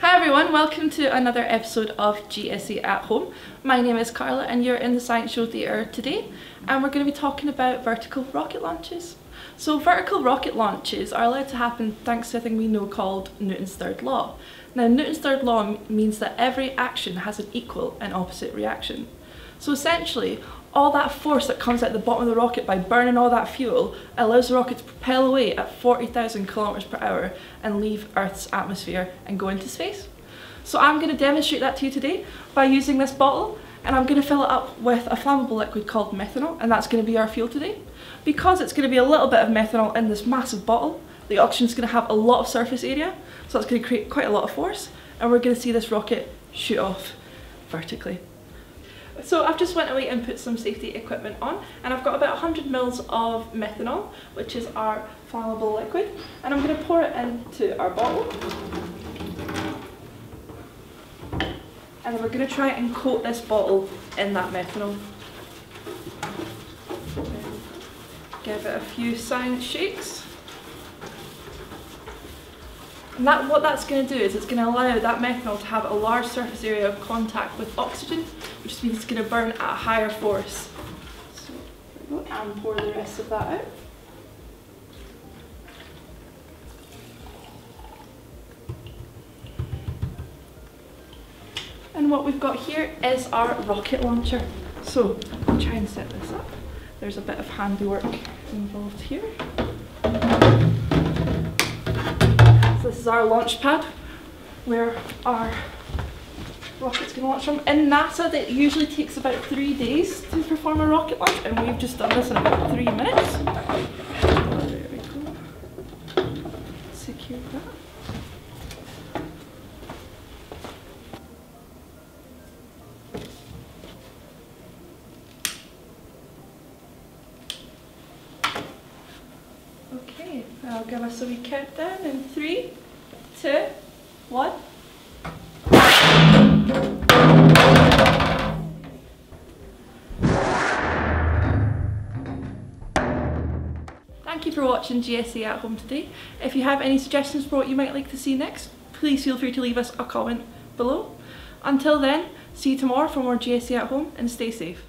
Hi everyone, welcome to another episode of GSC at Home. My name is Carla and you're in the Science Show Theatre today and we're going to be talking about vertical rocket launches. So vertical rocket launches are allowed to happen thanks to a thing we know called Newton's third law. Now Newton's third law means that every action has an equal and opposite reaction. So essentially, all that force that comes out the bottom of the rocket by burning all that fuel allows the rocket to propel away at 40,000 kilometers per hour and leave Earth's atmosphere and go into space. So I'm going to demonstrate that to you today by using this bottle and I'm going to fill it up with a flammable liquid called methanol and that's going to be our fuel today. Because it's going to be a little bit of methanol in this massive bottle, the oxygen is going to have a lot of surface area so that's going to create quite a lot of force and we're going to see this rocket shoot off vertically. So I've just went away and put some safety equipment on and I've got about 100 mils of methanol, which is our flammable liquid, and I'm going to pour it into our bottle. And we're going to try and coat this bottle in that methanol. Give it a few science shakes. And that, what that's going to do is it's going to allow that methanol to have a large surface area of contact with oxygen, which means it's going to burn at a higher force. So, and pour the rest of that out. And what we've got here is our rocket launcher. So I'll try and set this up. There's a bit of handiwork involved here. So This is our launch pad where our rocket's going to launch from. In NASA, it usually takes about three days to perform a rocket launch, and we've just done this in about three minutes. There we go. Secure that. I'll give us a wee in three, two, one. Thank you for watching GSC at home today. If you have any suggestions for what you might like to see next, please feel free to leave us a comment below. Until then, see you tomorrow for more GSC at home and stay safe.